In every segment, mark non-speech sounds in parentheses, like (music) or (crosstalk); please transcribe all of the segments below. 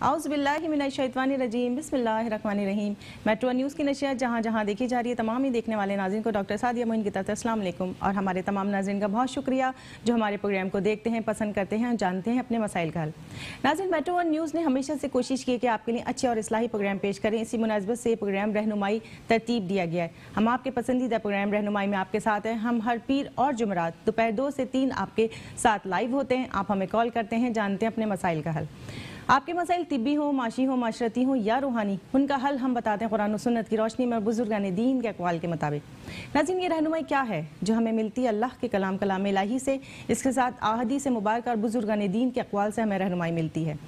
आउज़बिल्लिमिनशैतवानरजीम बसमीम metro news की नशिया जहाँ जहाँ देखी जा रही है, तमाम ही देखने वाले नाजिन को डॉक्टर सादिया मोइन की तरफ़ वालेकुम। और हमारे तमाम नाजिन का बहुत शुक्रिया, जो हमारे प्रोग्राम को देखते हैं, पसंद करते हैं और जानते हैं अपने मसाइल का हल। नाजिन मेट्रो वन न्यूज़ ने हमेशा से कोशिश की कि आपके लिए अच्छे और इसलाही प्रोग्राम पेश करें। इसी मुनासबत से प्रोग्राम रहनुमाई तरतीब दिया गया है। हम आपके पसंदीदा प्रोग्राम रहनुमाई में आपके साथ हैं। हम हर पीर और जुमरात दोपहर दो से तीन आपके साथ लाइव होते हैं। आप हमें कॉल करते हैं, जानते हैं अपने मसाइल का हल। आपके मसाइल तिब्बी हो, माशी हो, माशरती हो या रूहानी, उनका हल हम बताते हैं कुरान सुन्नत की रोशनी में बुजुर्गान दीन के अकवाल के मुताबिक। नाजिन ये रहनुमाई क्या है जो हमें मिलती है अल्लाह के कलाम कलाम इलाही से? इसके साथ आहदी से मुबारक और बुजुर्गान दीन के अकवाल से हमें रहनुमाई मिलती है।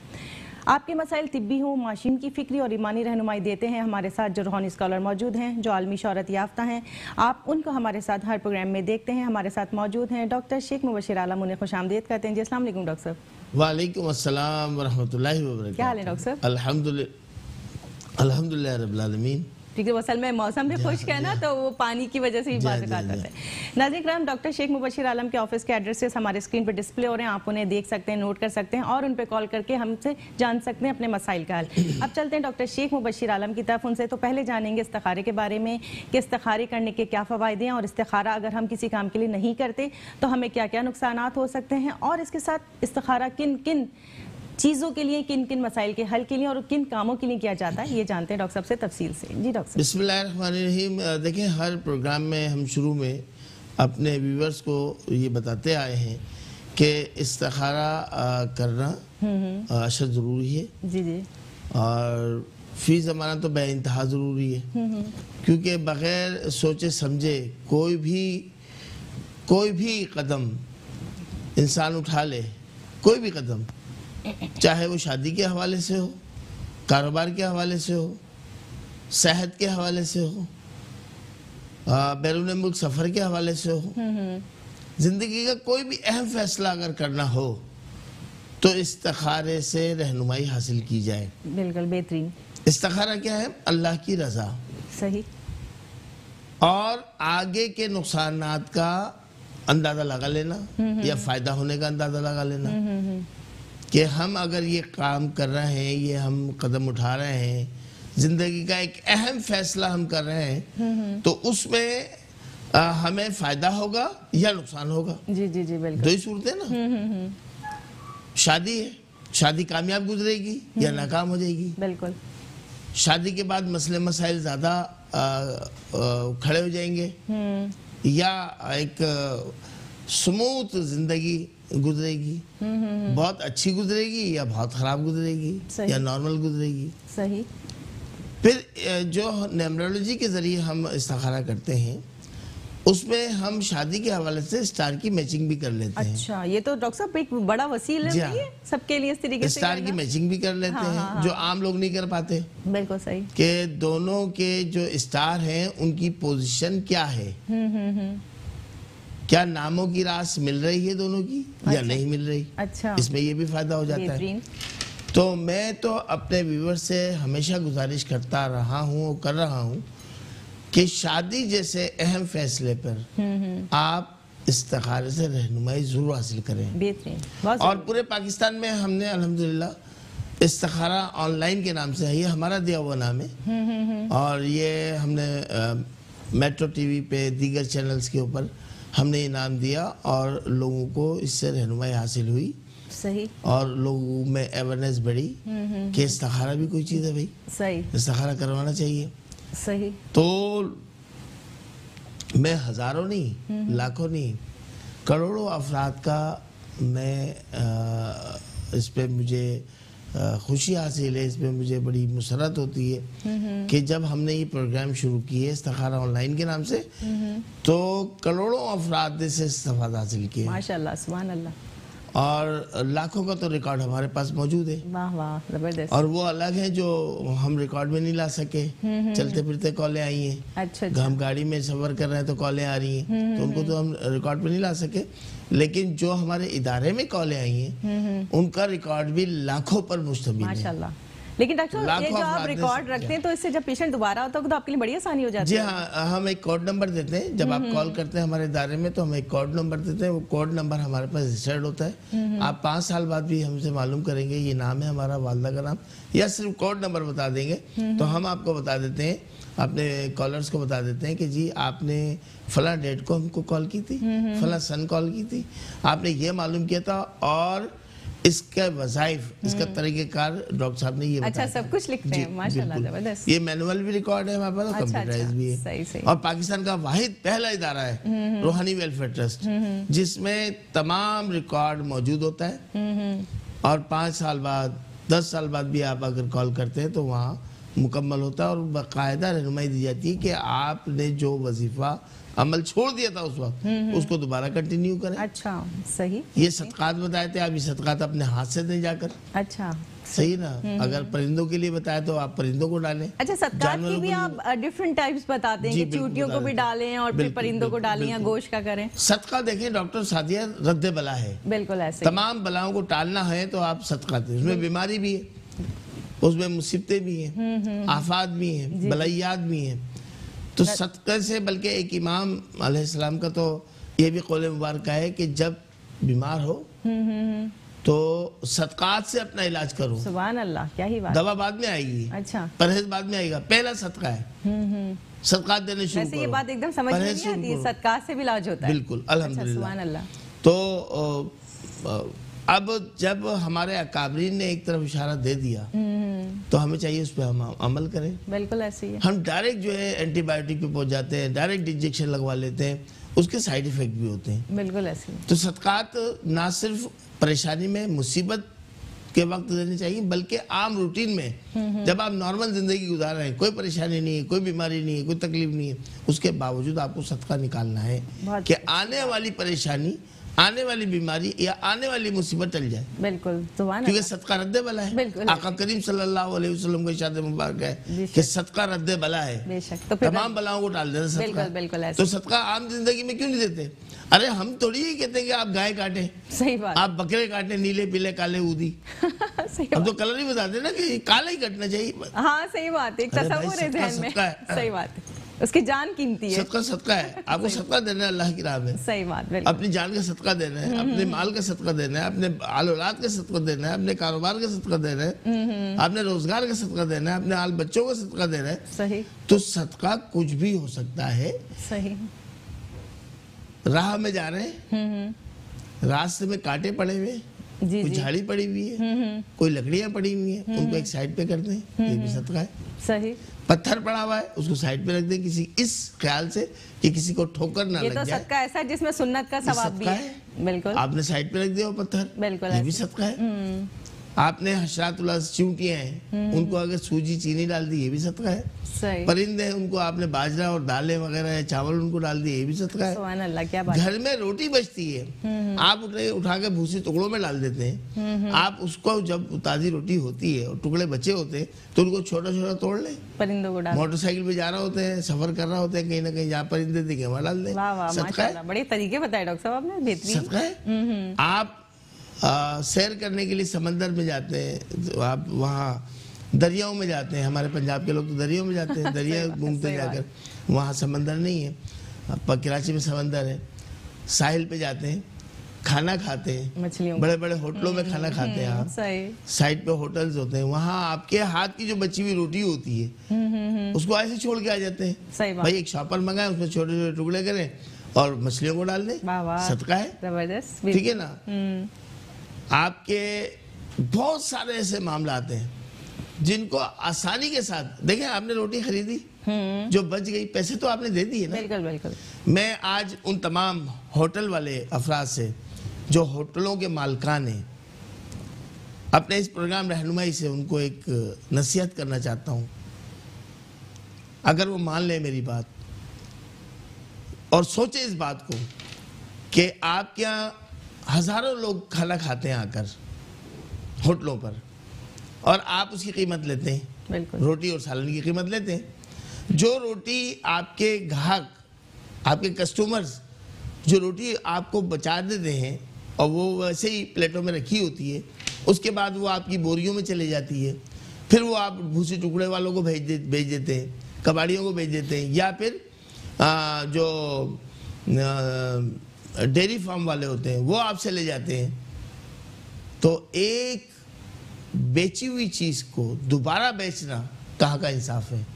आपके मसाइल तिब्बी हो, माशीन की फ़िक्री और ईमानी रहनुमाई देते हैं हमारे साथ जो रूहानी स्कॉलर मौजूद हैं, जो आलमी शहरत याफ्ता हैं। आप उनको हमारे साथ हर प्रोग्राम में देखते हैं, हमारे साथ मौजूद हैं। डॉक्टर शेख मुबशर आलम उन्हें खुश आमदेद करते हैं। जी असल डॉक्टर साहब। वालेकुम अस्सलाम वरहमतुल्लाहि वबरकातुहू क्या हाल है डॉक्टर साहब अल्हम्दुलिल्लाह अल्हम्दुलिल्लाह रब्बिल आलमीन क्योंकि असल में मौसम भी खुश है ना तो वो पानी की वजह से ही बात करते हैं। नाजिक राम डॉक्टर शेख मुबशर आलम के ऑफ़िस के एड्रेसेस हमारे स्क्रीन पर डिस्प्ले हो रहे हैं आप उन्हें देख सकते हैं नोट कर सकते हैं और उन पर कॉल करके हमसे जान सकते हैं अपने मसाइल का हल। अब चलते हैं डॉक्टर शेख मुबशर आलम की तरफ़ उनसे तो पहले जानेंगे इस्तारे के बारे में कि इस्तारे करने के क्या फ़ायदे हैं और इस्तारा अगर हम किसी काम के लिए नहीं करते तो हमें क्या क्या नुकसान हो सकते हैं और इसके साथ इस्तारा किन किन चीज़ों के लिए किन किन मसाइल के हल के लिए और किन कामों के लिए किया जाता है ये जानते हैं डॉक्टर साहब से तफसील से। जी डॉक्टर बिस्मिल्लाहिर्रहमानिर्रहीम। देखें हर प्रोग्राम में हम शुरू में अपने व्यूवर्स को ये बताते आए हैं कि इस्तारा करना अशद ज़रूरी है। जी जी। और फ़ी ज़माना तो बे इंतहा ज़रूरी है। क्योंकि बग़ैर सोचे समझे कोई भी कोई भी कदम इंसान उठा ले कोई भी कदम। चाहे वो शादी के हवाले से हो कारोबार के हवाले से हो सेहत के हवाले से हो बैरून मुल्क सफ़र के हवाले से हो ज़िंदगी का कोई भी अहम फैसला अगर करना हो तो इस्तखारे से रहनुमाई हासिल की जाए। बिल्कुल बेहतरीन। इस्तखारा क्या है? अल्लाह की रज़ा। सही। और आगे के नुकसान का अंदाज़ा लगा लेना या फ़ायदा होने का अंदाज़ा लगा लेना। कि हम अगर ये काम कर रहे हैं ये हम कदम उठा रहे हैं ज़िंदगी का एक अहम फैसला हम कर रहे हैं तो उसमें आ, हमें फ़ायदा होगा या नुकसान होगा? जी जी जी बिल्कुल। दो ही सूरतें ना। शादी है शादी कामयाब गुजरेगी या नाकाम हो जाएगी? बिल्कुल। शादी के बाद मसले मसाइल ज़्यादा खड़े हो जाएँगे या एक स्मूथ ज़िंदगी गुजरेगी। बहुत अच्छी गुजरेगी या बहुत खराब गुजरेगी या नॉर्मल गुजरेगी। सही। फिर जो नेमरोलॉजी के ज़रिए हम इस्तारा करते हैं उसमें हम शादी के हवाले से स्टार की मैचिंग भी कर लेते हैं। अच्छा ये तो डॉक्टर साहब एक बड़ा वसील है। हाँ। सबके लिए इस तरीके से स्टार की मैचिंग भी कर लेते हाँ, हैं हाँ, हाँ, जो आम लोग नहीं कर पाते। बिल्कुल सही। के दोनों के जो स्टार हैं उनकी पोजीशन क्या है? हम्म, हम्म, हम्म। क्या नामों की रास मिल रही है दोनों की अच्छा, या नहीं मिल रही? अच्छा। इसमें ये भी फ़ायदा हो जाता है। तो मैं तो अपने व्यूवर से हमेशा गुजारिश करता रहा हूँ कर रहा हूँ कि शादी जैसे अहम फैसले पर हम्म, हम्म। आप इस्तारे से रहनुमाई ज़रूर हासिल करें। और पूरे पाकिस्तान में हमने अल्हम्दुलिल्लाह इस्तारा ऑनलाइन के नाम से है। ये हमारा दिया हुआ नाम है। हम्म, और ये हमने मेट्रो टीवी पे दीगर चैनल्स के ऊपर हमने इनाम दिया और लोगों को इससे रहनुमाई हासिल हुई। सही। और लोगों में अवेयरनेस बढ़ी। हम्म, हम्म, कि इस्तारा हम्म। भी कोई चीज़ है भाई। सही। इस्तारा करवाना चाहिए। सही। तो मैं हज़ारों नहीं लाखों नहीं करोड़ों अफराद का मैं आ, इस पे मुझे खुशी हासिल है इसमें मुझे बड़ी मुसरत होती है कि जब हमने ये प्रोग्राम शुरू किए इस्तारा ऑनलाइन के नाम से तो करोड़ों अफराद से इस्तेफाद हासिल किए माशा सुभान अल्लाह और लाखों का तो रिकॉर्ड हमारे पास मौजूद है। वाह वाह ज़बरदस्त। और वो अलग है जो हम रिकॉर्ड में नहीं ला सके। चलते फिरते कॉलें आई हैं। अच्छा, अच्छा। हम गाड़ी में सफ़र कर रहे हैं तो कॉलें आ रही हैं। तो उनको तो हम रिकॉर्ड में नहीं ला सके। लेकिन जो हमारे इदारे में कॉलें आई हैं उनका रिकॉर्ड भी लाखों पर मुश्तमिल माशाल्लाह। लेकिन डॉक्टर ये जो आप रिकॉर्ड रखते हैं तो इससे जब पेशेंट दोबारा आता है तो आपके लिए बड़ी आसानी हो जाती है। जी हाँ हम एक कोड नंबर देते हैं। जब आप कॉल करते हैं हमारे इदारे में तो हम एक कोड नंबर देते हैं। वो कोड नंबर हमारे पास रजिस्टर्ड होता है। आप पाँच साल बाद भी हमसे मालूम करेंगे ये नाम है हमारा वालदा का नाम। या सिर्फ़ कोड नंबर बता देंगे। तो हम आपको बता देते हैं अपने कॉलर्स को बता देते हैं कि जी आपने फला डेट को हमको कॉल की थी फला सन कॉल की थी। आपने ये मालूम किया था और इसका वजाइफ इसका तरीक़ेकार डॉक्टर साहब ने ये अच्छा सब कुछ लिखते हैं माशाल्लाह ज़बरदस्त। ये मैनुअल भी रिकॉर्ड है हमारे पास और अच्छा, कंप्यूटराइज अच्छा, भी है। सही, सही। और पाकिस्तान का वाहिद पहला इदारा है रूहानी वेलफेयर ट्रस्ट जिसमें तमाम रिकॉर्ड मौजूद होता है। और पाँच साल बाद दस साल बाद भी आप अगर कॉल करते हैं तो वहाँ मुकम्मल होता है और बाकायदा रहनुमाई दी जाती है कि आपने जो वजीफा अमल छोड़ दिया था उस वक्त। उसको दोबारा कंटिन्यू करें। अच्छा सही। ये सदकात बताए थे आप ये सदकात अपने हाथ से दें जाकर। अच्छा। सही ना? अगर परिंदों के लिए बताया तो आप परिंदों को डालें। अच्छा सत्कार की भी आप डिफरेंट टाइप्स बताते हैं कि चूटियों को भी डालें और फिर परिंदों को डालें या। गोश्त का करें। सदका देखें डॉक्टर सादिया रद्द बला है। बिल्कुल ऐसे तमाम बलाओं को टालना है तो आप सदका दें। उसमें बीमारी भी है। उसमें मुसीबतें भी हैं। आफात भी हैं। बलैयात भी हैं। तो सदक़े से बल्कि एक इमाम अलैहिस्सलाम का तो ये भी कौल मुबारक है कि जब बीमार हो तो सदकात से अपना इलाज करो। अल्लाह क्या ही बात। दवा बाद में आएगी अच्छा। परहेज बाद में आएगा पहला सदका है। सदकात देने शुरू वैसे ये बात एकदम समझ में नहीं आती करो। से भी इलाज होता है। बिल्कुल अच्छा अल्हम्दुलिल्लाह। तो अब जब हमारे अकाबरीन ने एक तरफ़ इशारा दे दिया तो हमें चाहिए उस पर हम अमल करें। बिल्कुल ऐसे ही है। हम डायरेक्ट जो है एंटीबायोटिक पे पहुँच जाते हैं डायरेक्ट इंजेक्शन लगवा लेते हैं उसके साइड इफ़ेक्ट भी होते हैं। बिल्कुल ऐसे ही तो सदकात ना सिर्फ़ परेशानी में मुसीबत के वक्त देने चाहिए बल्कि आम रूटीन में जब आप नॉर्मल ज़िंदगी गुजार रहे हैं कोई परेशानी नहीं है कोई बीमारी नहीं है कोई तकलीफ़ नहीं है उसके बावजूद आपको सदका निकालना है कि आने वाली परेशानी आने वाली बीमारी या आने वाली मुसीबत टल जाए। बिल्कुल क्योंकि सदका रद्द बला है। आका करीम सल्लल्लाहु अलैहि वसल्लम का इशाद मुबारक है कि सदका रद्द बला है। तो तमाम बलाओं को डाल सदका। बिल्कुल बिल्कुल तो सदका आम ज़िंदगी में क्यों नहीं देते? अरे हम थोड़ी ही कहते हैं कि आप गाय काटें। सही बात। आप बकरे काटें नीले पीले काले ऊदी। (laughs) सही हम तो कलर ही बताते ना कि काला ही कटना चाहिए। हाँ सही बात। एक तस्वुर है है। सही बात है। उसकी जान कीमती है। सदका सदका है। आपको सदका देना है अल्लाह की राह में। सही बात बिल्कुल अपनी जान का सदका देना है अपने माल का सदका देना है अपने आल औलाद का सदका देना है अपने कारोबार का सदका देना है अपने रोज़गार का सदका देना है अपने आल बच्चों का सदका देना है। सही। तो सदका कुछ भी हो सकता है। सही। राह में जा रहे हैं। रास्ते में कांटे पड़े हुए कोई झाड़ी पड़ी हुई है। कोई लकड़ियाँ पड़ी हुई हैं। उनको एक साइड पे कर दें। ये भी सदका है। सही। पत्थर पड़ा हुआ है उसको साइड पे रख दें किसी इस ख्याल से कि किसी को ठोकर ना ये लग तो जाए। सदका ऐसा जिसमें सुन्नत का सवाब भी है। बिल्कुल। आपने साइड पे रख दिया वो पत्थर बिल्कुल ये भी सबका सदका है आपने हशरातुल्लाह चूंटियाँ हैं उनको अगर सूजी चीनी डाल दी ये भी सदका है। सही। परिंदे हैं उनको आपने बाजरा और दालें वगैरह या चावल उनको डाल दिए ये भी सदका है। क्या घर में रोटी बचती है। आप उठे उठा के भूसे टुकड़ों में डाल देते हैं। आप उसको जब ताजी रोटी होती है और टुकड़े बचे होते हैं तो उनको छोटा छोटा तोड़ लें। परिंदों को डाल। मोटरसाइकिल पे जा रहा होते हैं सफ़र कर रहा होते हैं कहीं ना कहीं जहाँ परिंदे दिखे वहाँ डाल दें। सदका है। बड़े तरीके बताए डॉक्टर साहब आपने सदका है। आप सैर करने के लिए समंदर में जाते हैं तो आप वहाँ दरियाओं में जाते हैं। हमारे पंजाब के लोग तो दरियाओं में जाते हैं (laughs) दरिया घूमते जाकर। वहाँ समंदर नहीं है। कराची में समंदर है। साहिल पे जाते हैं खाना खाते हैं। मछलियों बड़े बड़े होटलों में खाना खाते हैं आप। साइड पे होटल्स होते हैं। वहाँ आपके हाथ की जो बची हुई रोटी होती है उसको ऐसे छोड़ के आ जाते हैं। भाई एक शॉपर मंगाए उसमें छोटे छोटे टुकड़े करें और मछलियों को डाल दें। सदका है। ज़बरदस्त। ठीक है ना? हम्म, आपके बहुत सारे ऐसे मामला आते हैं जिनको आसानी के साथ देखें आपने रोटी खरीदी हम्म। जो बच गई पैसे तो आपने दे दिए ना। बिल्कुल बिल्कुल। मैं आज उन तमाम होटल वाले अफराद से जो होटलों के मालकान हैं अपने इस प्रोग्राम रहनुमाई से उनको एक नसीहत करना चाहता हूँ। अगर वो मान ले मेरी बात और सोचे इस बात को कि आपके यहाँ हज़ारों लोग खाना खाते हैं आकर होटलों पर। और आप उसकी कीमत लेते हैं। रोटी और सालन की कीमत लेते हैं। जो रोटी आपके ग्राहक आपके कस्टमर्स जो रोटी आपको बचा देते हैं और वो वैसे ही प्लेटों में रखी होती है उसके बाद वो आपकी बोरियों में चली जाती है। फिर वो आप भूसी टुकड़े वालों को भेज दे भेज देते हैं कबाड़ियों को भेज देते हैं या फिर आ, जो डेयरी फार्म वाले होते हैं, वो आपसे ले जाते हैं। तो एक बेची हुई चीज़ को दोबारा बेचना कहाँ का इंसाफ है?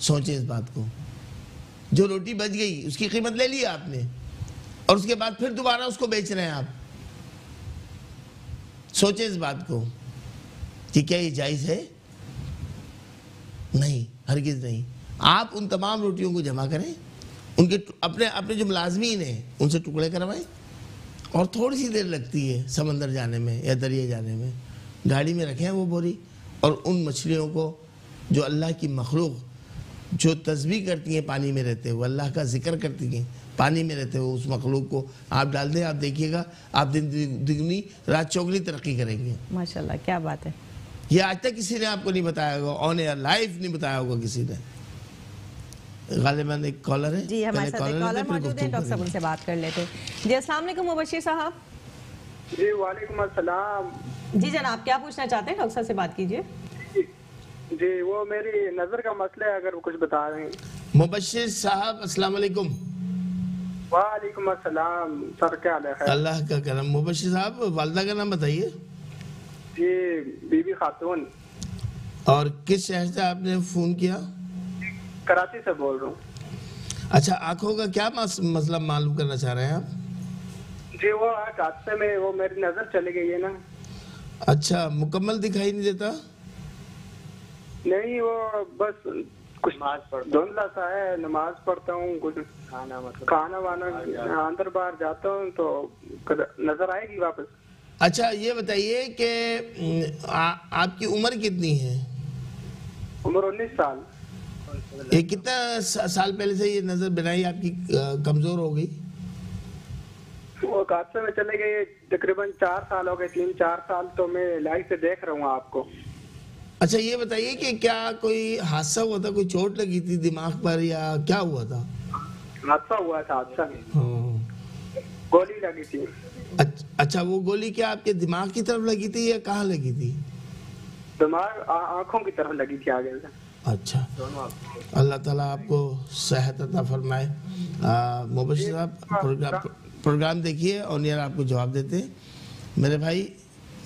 सोचे इस बात को। जो रोटी बच गई, उसकी कीमत ले ली आपने, और उसके बाद फिर दोबारा उसको बेच रहे हैं आप। सोचे इस बात को कि क्या ये जायज़ है? नहीं, हरगिज नहीं। आप उन तमाम रोटियों को जमा करें उनके अपने अपने जो मुलाजमीन हैं उनसे टुकड़े करवाएँ। और थोड़ी सी देर लगती है समंदर जाने में या दरिया जाने में। गाड़ी में रखें वो बोरी और उन मछलियों को जो अल्लाह की मखलूक जो तस्वीर करती हैं पानी में रहते हुए अल्लाह का ज़िक्र करती हैं पानी में रहते हुए उस मखलूक को आप डाल दें आप देखिएगा आप दिन दुगनी रात चौगनी तरक्की करेंगे। माशाल्लाह क्या बात है। ये आज तक किसी ने आपको नहीं बताया होगा ऑन एयर लाइफ नहीं बताया होगा किसी ने। गालिबन एक कॉलर है जी हमारे पहले साथ एक कॉलर कॉलर लेते हैं, फिर मौजूद है गुफ्तगू डॉक्टर साहब। उनसे बात कर लेते हैं। जी अस्सलाम वालेकुम मुबशिर साहब। जी वालेकुम अस्सलाम। जी जनाब क्या पूछना चाहते हैं? डॉक्टर साहब से बात कीजिए। जी वो मेरी नज़र का मसला है अगर वो कुछ बता रहे हैं। मुबशिर साहब अस्सलाम वालेकुम। वालेकुम अस्सलाम सर क्या हाल है? खैर। अल्लाह का करम। मुबशिर साहब वालदा का नाम बताइए। जी बीबी खातून। और किस शहर से आपने फ़ोन किया? कराची से बोल रहा हूँ। अच्छा आँखों का क्या मस, मसला मालूम करना चाह रहे हैं आप? जी वो आज हादसे में वो मेरी नज़र चली गई है ना। अच्छा मुकम्मल दिखाई नहीं देता? नहीं वो बस कुछ धुंधला सा है नमाज़ पढ़ता हूँ कुछ खाना मतलब। खाना वाना अंदर बाहर जाता हूँ तो नज़र आएगी वापस। अच्छा ये बताइए कि आपकी उम्र कितनी है? उम्र उन्नीस साल। ये कितना साल पहले से ये नज़र बनाई आपकी कमज़ोर हो गई? वो हादसे में चले गए तकरीबन चार साल हो गए तीन चार साल तो मैं लाइव से देख रहा हूँ आपको। अच्छा ये बताइए कि क्या कोई हादसा हुआ था? कोई चोट लगी थी दिमाग पर या क्या हुआ था? हादसा हुआ था हादसा हाँ। गोली लगी थी। अच्छ- अच्छा वो गोली क्या आपके दिमाग की तरफ़ लगी थी या कहाँ लगी थी? दिमाग आँखों की तरफ़ लगी थी आगे से। अच्छा। अल्लाह ताला आपको सेहत अता फरमाए। मुबशिर साहब प्रोग्राम प्रोग्राम देखिए और आपको जवाब देते। मेरे भाई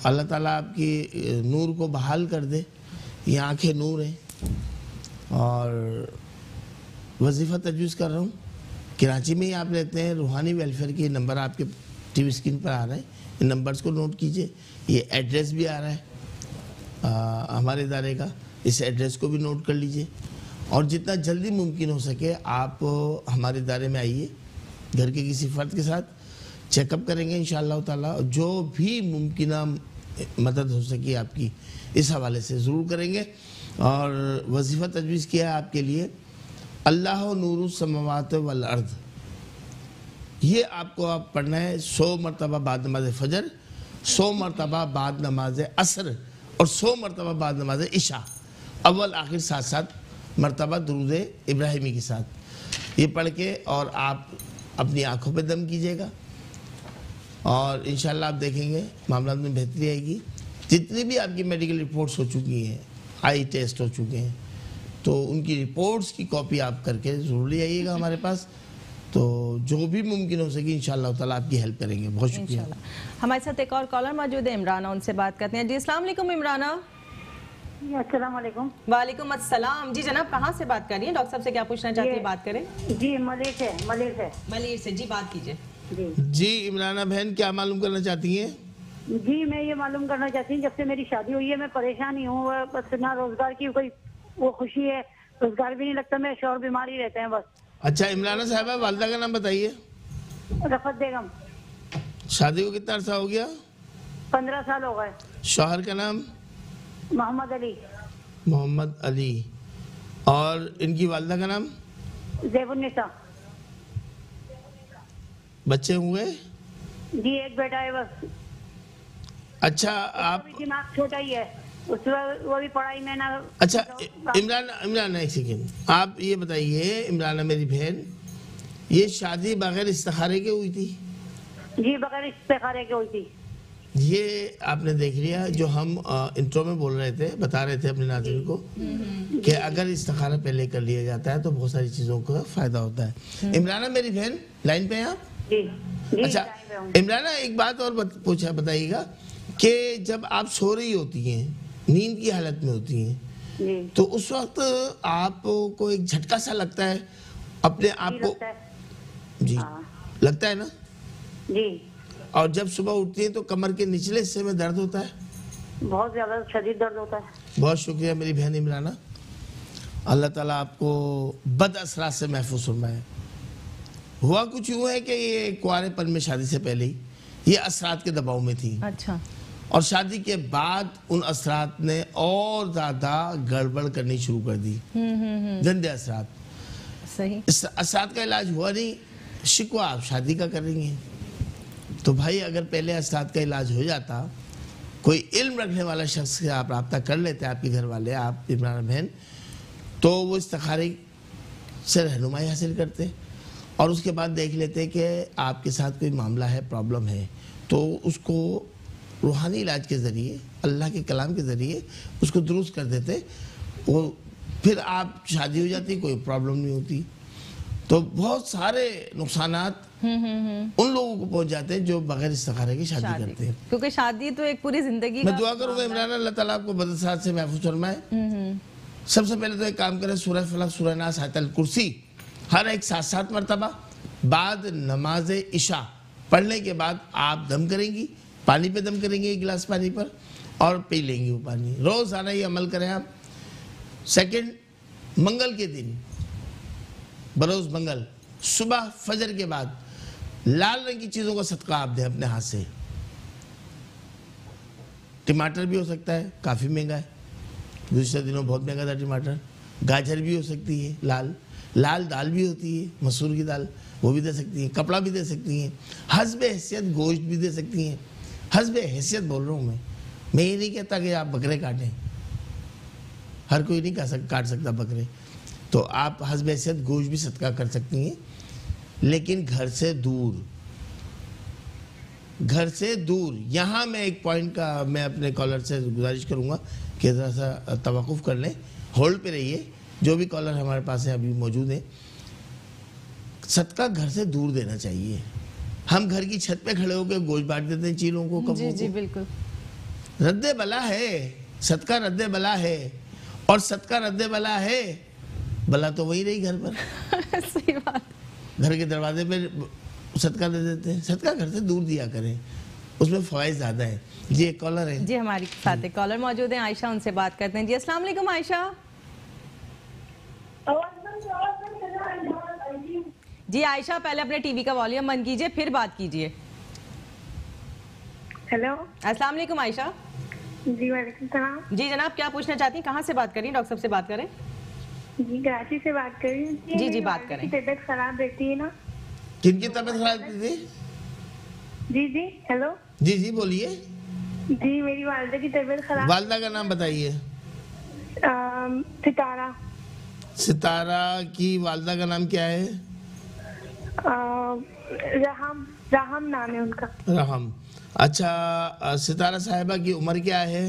अल्लाह ताला आपकी नूर को बहाल कर दे। ये आँखें नूर हैं। और वजीफ़ा तजवीज़ कर रहा हूँ। कराची में ही आप रहते हैं। रूहानी वेलफेयर के नंबर आपके टीवी स्क्रीन पर आ रहे हैं। इन नंबर्स को नोट कीजिए। ये एड्रेस भी आ रहा है आ, हमारे इदारे का। इस एड्रेस को भी नोट कर लीजिए। और जितना जल्दी मुमकिन हो सके, आप हमारे इदारे में आइए, घर के किसी फ़र्द के साथ। चेकअप करेंगे इन ताला। जो भी मुमकिन मदद हो सके आपकी, इस हवाले से ज़रूर करेंगे। और वजीफ़ा तजवीज़ किया है आपके लिए। अल्लाह नूर समावत वल अर्द। ये आपको आप पढ़ना है, सौ मरतबा बाद नमाज़ फजर, सौ मरतबा बाद नमाज़ असर, और सौ मरतबा बाद नमाज़ इशा। अव्वल, आखिर, साथ साथ। मरतबा, दरूद इब्राहिमी के साथ। ये पढ़ के और आप अपनी आँखों पे दम कीजिएगा। और इन आप देखेंगे, मामला में बेहतरी आएगी। जितनी भी आपकी मेडिकल रिपोर्ट्स हो चुकी हैं आई टेस्ट हो चुके हैं तो उनकी रिपोर्ट्स की कॉपी आप करके ज़रूर ले आइएगा हमारे पास। तो जो भी मुमकिन हो सके इन ताला आपकी हेल्प करेंगे। बहुत शुक्रिया। हमारे साथ एक और कॉलर मौजूद है, इमराना, उनसे बात करते हैं। जी, अस्सलाम इमराना। वालेकुम। वालेकुम अस्सलाम। जी जनाब कहाँ से बात कर रही हैं? डॉक्टर साहब से क्या पूछना चाहती है बात करें। जी मलिक है मलिक है मलिर से जी बात कीजिए। जी। जी इमराना बहन क्या मालूम करना चाहती हैं? जी मैं ये मालूम करना चाहती हूँ जब से मेरी शादी हुई है मैं परेशान ही हूँ बस ना रोज़गार की कोई वो खुशी है रोज़गार भी नहीं लगता मेरे शोर बीमार ही रहते हैं बस। अच्छा इमराना साहबा वालदा का नाम बताइए। रफत बेगम। शादी को कितना अरसा हो गया? पंद्रह साल हो गए। शोहर का नाम? मोहम्मद अली। मोहम्मद अली। और इनकी वालदा का नाम? जैबुलनिसा बच्चे हुए? जी एक बेटा है बस। अच्छा आप दिमाग छोटा ही है। उस वो भी पढ़ाई में ना अच्छा इमरान इमरान एक सेकेंड। आप ये बताइए इमरान मेरी बहन। ये शादी बगैर इस्तारे के हुई थी? जी बगैर इस्तेखारे की हुई थी। ये आपने देख लिया जो हम इंट्रो में बोल रहे थे बता रहे थे अपने नाज़रीन को कि अगर इस्तारा पहले कर लिया जाता है तो बहुत सारी चीज़ों का फ़ायदा होता है। इमराना मेरी बहन? लाइन पे हैं आप? जी। जी अच्छा। इमराना एक बात और बत, पूछा बताइएगा कि जब आप सो रही होती हैं नींद की हालत में होती हैं तो उस वक्त आपको एक झटका सा लगता है? अपने आप को जी। हाँ। लगता है ना? जी। और जब सुबह उठती है तो कमर के निचले हिस्से में दर्द होता है? बहुत ज़्यादा शरीर दर्द होता है। बहुत शुक्रिया मेरी बहन इमराना। अल्लाह ताला आपको बद असरात से महफूज फरमाए। हुआ कुछ यूँ है कि ये कुआरेपन में शादी से पहले ही ये असरात के दबाव में थी। अच्छा। और शादी के बाद उन असरात ने और ज़्यादा गड़बड़ करनी शुरू कर दी। हम्म हम्म हम्म। गंदे असरात। सही। असरात का इलाज हुआ नहीं शिकवा आप शादी का कर रही हैं। तो भाई अगर पहले असरात का इलाज हो जाता, कोई इल्म रखने वाला शख्स से आप रब्ता कर लेते आपके घर वाले, आप इमरान बहन तो वो इस्तारी से रहनुमाई हासिल करते। और उसके बाद देख लेते कि आपके साथ कोई मामला है, प्रॉब्लम है तो उसको रूहानी इलाज के ज़रिए, अल्लाह के कलाम के ज़रिए उसको दुरुस्त कर देते। वो फिर आप शादी हो जाती, कोई प्रॉब्लम नहीं होती। तो बहुत सारे हम्म उन लोगों को पहुँच जाते हैं जो बगैर इस्तारे की शादी शादी। करते हैं। क्योंकि शादी तो एक पूरी ज़िंदगी मैं दुआ करूँगा इमरान अल्लाह ताला आपको बदसात से महफूज फरमाए। सबसे पहले तो एक काम करें सूरह फलक सूरह नास आयतल कुर्सी। हर एक सात सात मरतबा। बाद नमाज़ इशा। पढ़ने के बाद आप दम करेंगी पानी पे दम करेंगे एक गिलास पानी पर और पी लेंगी वो पानी। रोज़ाना ये अमल करें आप। सेकंड मंगल के दिन। बरोज मंगल सुबह फजर के बाद लाल रंग की चीज़ों का सदका आप दें अपने हाथ से। टमाटर भी हो सकता है, काफ़ी महँगा है। दूसरे दिनों बहुत महँगा था टमाटर। गाजर भी हो सकती है, लाल। लाल दाल भी होती है, मसूर की दाल, वो भी दे सकती हैं, कपड़ा भी दे सकती हैं। हसब हैसियत गोश्त भी दे सकती हैं। हसब हैसियत बोल रहा हूँ मैं। मैं ये नहीं कहता कि आप बकरे काटें। हर कोई नहीं काट सक, काट सकता बकरे। तो आप हसब हैसियत गोश्त भी सदका कर सकती हैं। लेकिन घर से दूर घर से दूर यहाँ मैं एक पॉइंट का मैं अपने कॉलर से गुजारिश करूँगा कि ज़रा सा तवक़ुफ़ कर लें। होल्ड पे रहिए। जो भी कॉलर हमारे पास है अभी मौजूद है। सदका घर से दूर देना चाहिए। हम घर की छत पे खड़े होकर गोश्त बांट देते हैं चीलों को जी जी बिल्कुल। रद्द बला है। सदका रद्द बला है। और सदका रद्द बला है। बला तो वही रही घर पर। (laughs) सही बात। घर के दरवाजे पे सदका दे देते हैं। सदका घर से दूर दिया करें। उसमें फ़वाद ज़्यादा है। जी एक कॉलर है। जी हमारी साथ एक कॉलर मौजूद है। आयशा उनसे बात करते हैं। जी अस्सलाम वालेकुम आयशा। जी आयशा पहले अपने टीवी का वॉल्यूम बंद कीजिए फिर बात कीजिए। हेलो। अस्सलाम वालेकुम आयशा। जी वालेकुम सलाम। जी जनाब क्या पूछना चाहती हैं? कहाँ से बात करें डॉक्टर साहब से बात करें। जी कराची से बात कर रही हूँ जी, जी, बात करें। की तबीयत खराब रहती है ना? किनकी तबीयत खराब रहती थी जी जी हेलो? जी जी बोलिए। जी मेरी वालिदा की तबीयत खराब वालदा का नाम बताइए। सितारा। सितारा की वालदा का नाम क्या है? राहम राहम नाम है उनका। रहम। अच्छा सितारा साहिबा की उम्र क्या है?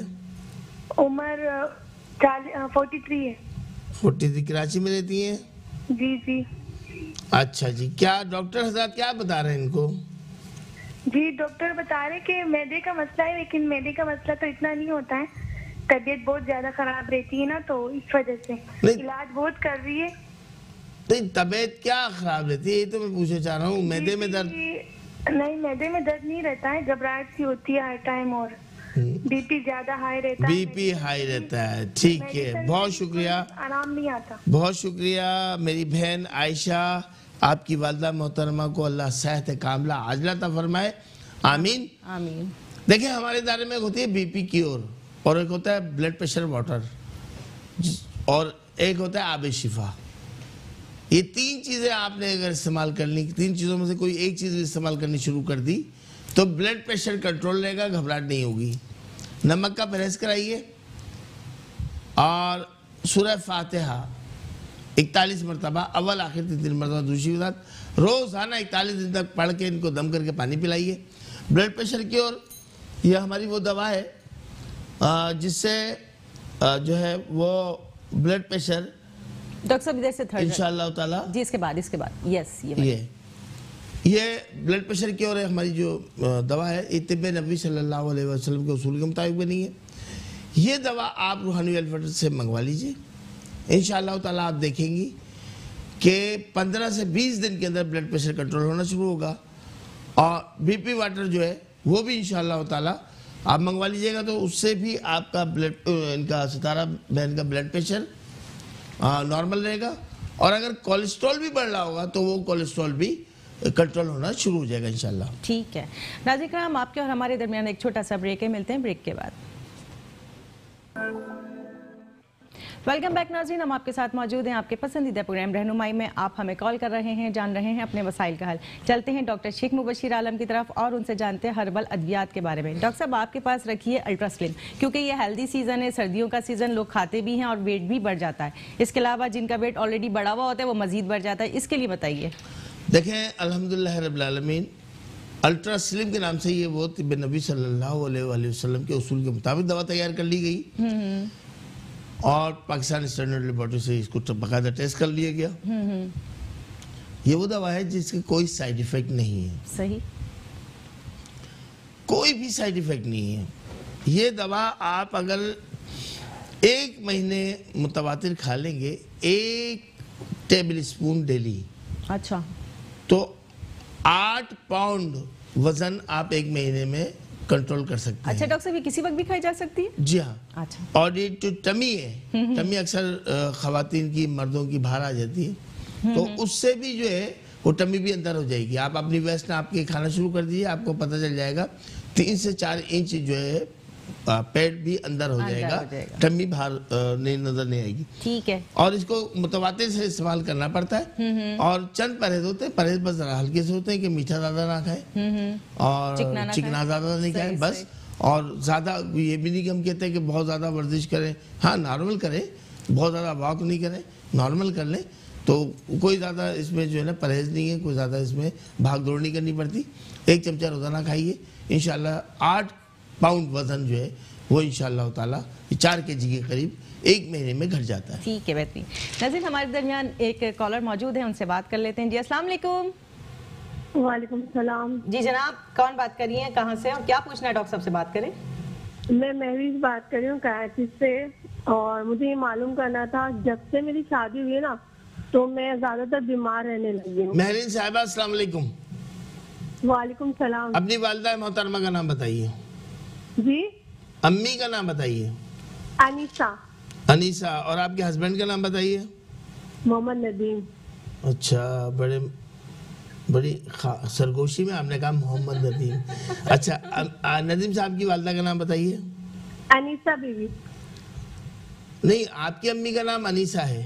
उम्र फोर्टी थ्री है। फोर्टी थ्री कराची में रहती हैं? जी जी। अच्छा जी क्या डॉक्टर हज़रत क्या बता रहे हैं इनको? जी डॉक्टर बता रहे कि मैदे का मसला है लेकिन मैदे का मसला तो इतना नहीं होता है। तबीयत बहुत ज़्यादा खराब रहती है ना तो इस वजह से इलाज बहुत कर रही है। नहीं तबीयत क्या खराब रहती है ये तो मैं पूछना चाह रहा हूँ। मैदे में दर्द नहीं मैदे में दर्द नहीं रहता है घबराहट सी होती है हर टाइम और। बीपी ज़्यादा हाई रहता है बीपी हाई रहता है ठीक है बहुत शुक्रिया। आराम नहीं आता। बहुत शुक्रिया मेरी बहन आयशा आपकी वालदा मोहतरमा को अल्लाह सेहत कामला आजला ता फरमाए। आमीन। आमीन। देखिए हमारे इदारे में एक होती है बीपी क्योर और एक होता है ब्लड प्रेशर वाटर और एक होता है आब शिफा। ये तीन चीज़ें आपने अगर इस्तेमाल कर ली तीन चीज़ों में से कोई एक चीज़ इस्तेमाल करनी शुरू कर दी तो ब्लड प्रेशर कंट्रोल रहेगा घबराहट नहीं होगी। नमक का परहेज कराइए। और सूरह फातिहा इकतालीस मरतबा अव्वल आखिर तीन तीन मरतबा दूसरी बात रोज़ाना इकतालीस दिन तक पढ़ के इनको दम करके पानी पिलाइए। ब्लड प्रेशर की ओर यह हमारी वो दवा है जिससे जो है वो ब्लड प्रेशर डॉक्टर साहब इधर से थर्ड इंशाल्लाह ताला जी इसके बाद इसके बाद। यस ये ये ये ब्लड प्रेशर की और हमारी जो दवा है ये तिब्ब नबी सल्लल्लाहु अलैहि वसल्लम के उसूल के मुताबिक बनी है। ये दवा आप रूहानी वेलफेयर से मंगवा लीजिए। इन ताला आप देखेंगी कि 15 से 20 दिन के अंदर ब्लड प्रेशर कंट्रोल होना शुरू होगा और बीपी वाटर जो है, वो भी इन ताला आप मंगवा लीजिएगा तो उससे भी आपका ब्लड इनका सितारा, बहन का ब्लड प्रेशर नॉर्मल रहेगा। और अगर कोलेस्ट्रॉल भी बढ़ रहा होगा तो वो कोलेस्ट्रॉल भी कंट्रोल होना शुरू हो जाएगा, इंशाल्लाह। ठीक है। नाजिर कराम आपके और हमारे दरमियान एक छोटा सा ब्रेक है। मिलते हैं ब्रेक के बाद। वेलकम बैक नाजरीन हम आपके साथ मौजूद हैं। आपके पसंदीदा प्रोग्राम रहनुमाई में आप हमें कॉल कर रहे हैं, जान रहे हैं अपने वसाइल का हल। चलते हैं डॉक्टर शेख मुबशीर आलम की तरफ़ और उनसे जानते हैं हर्बल अद्वियात के बारे में। डॉक्टर साहब, आपके पास रखिए अल्ट्रा स्लिम क्योंकि ये हेल्दी सीज़न है, सर्दियों का सीज़न लोग खाते भी हैं और वेट भी बढ़ जाता है। इसके अलावा जिनका वेट ऑलरेडी बढ़ा हुआ होता है, वो मजीद बढ़ जाता है। इसके लिए बताइए। देखें अल्हम्दुलिल्लाह रब्बिल आलमीन अल्ट्रा स्लिम के नाम से ये वो तिब्ब नबी सल्लल्लाहु अलैहि वसल्लम के उसूल के मुताबिक दवा तैयार कर ली गई। और पाकिस्तान स्टैंडर्ड लेबोरेटरी से इसको बाकायदा टेस्ट कर लिया गया। ये वो दवा है जिसके कोई साइड इफ़ेक्ट नहीं है। सही। कोई भी साइड इफ़ेक्ट नहीं है। ये दवा आप अगर एक महीने मुतवातिर खा लेंगे एक टेबल स्पून डेली। अच्छा। तो आठ पाउंड वज़न आप एक महीने में कंट्रोल कर सकते अच्छा डॉक्टर साहब ये किसी वक्त भी खाई जा सकती है? जी हाँ। अच्छा। और ये जो टमी है टमी अक्सर खातन की मर्दों की बाहर आ जाती है। तो उससे भी जो है वो टमी भी अंदर हो जाएगी। आप अपनी वेस्ट नाप के खाना शुरू कर दीजिए आपको पता चल जाएगा। तीन से चार इंच जो है पेट भी अंदर हो अंदर जाएगा हो जाएगा। टमी बाहर नहीं नज़र नहीं आएगी। ठीक है। और इसको मुतवातिर से इस्तेमाल करना पड़ता है। और चंद परहेज होते हैं परहेज बस जरा हल्के से होते हैं कि मीठा ज़्यादा ना खाए। और चिकना। ज़्यादा नहीं खाए बस। और ज़्यादा ये भी नहीं कि हम कहते हैं कि बहुत ज़्यादा वर्जिश करें। हाँ नॉर्मल करें बहुत ज़्यादा वॉक नहीं करें नॉर्मल कर लें। तो कोई ज़्यादा इसमें जो है ना परहेज नहीं है कोई ज़्यादा इसमें भाग दौड़ नहीं करनी पड़ती। एक चमचा रोज़ाना खाइए। इंशाल्लाह आठ पाउंड वज़न जो है वो इन ताला चार के जी के करीब एक महीने में घट जाता है। ठीक है बेहतरीन। नजीर हमारे दरमियान एक कॉलर मौजूद है उनसे बात कर लेते हैं। जी अस्सलाम वालेकुम। वालेकुम सलाम। जी जनाब कौन बात करिए कहाँ से और क्या पूछना है डॉक्टर साहब से बात करें? मैं महवीज बात कर रही हूँ कराची से। और मुझे ये मालूम करना था जब से मेरी शादी हुई है ना तो मैं ज़्यादातर बीमार रहने लगी हूँ। महरीन साहिबा अस्सलाम वालेकुम। वालेकुम सलाम। अपनी वालदा मोहतरमा का नाम बताइए। जी। अम्मी का नाम बताइए। अनीसा अनीसा और आपके हस्बैंड का नाम बताइए। मोहम्मद नदीम। अच्छा बड़े बड़ी सरगोशी में आपने कहा मोहम्मद नदीम। (laughs) अच्छा अ, नदीम साहब की वालदा का नाम बताइए। अनीसा बीवी। नहीं आपकी अम्मी का नाम अनीसा है।